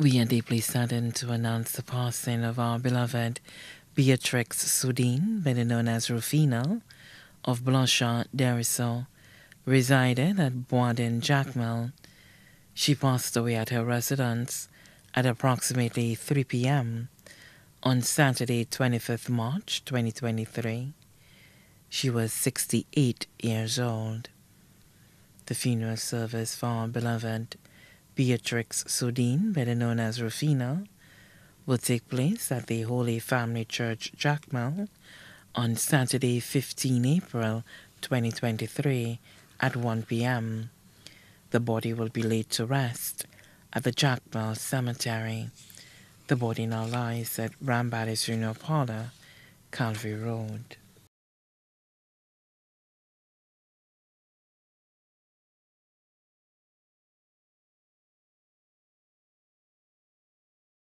We are deeply saddened to announce the passing of our beloved Beatrix Soudine, better known as Rufina, of Blanchard Deriso, resided at Boisden Jacmel. She passed away at her residence at approximately 3 p.m. on Saturday, 25th March 2023. She was 68 years old. The funeral service for our beloved Beatrix Soudine, better known as Rufina, will take place at the Holy Family Church, Jacmel, on Saturday, 15 April 2023 at 1 p.m. The body will be laid to rest at the Jacmel Cemetery. The body now lies at Rambaddis Funeral Parlor, Calvary Road.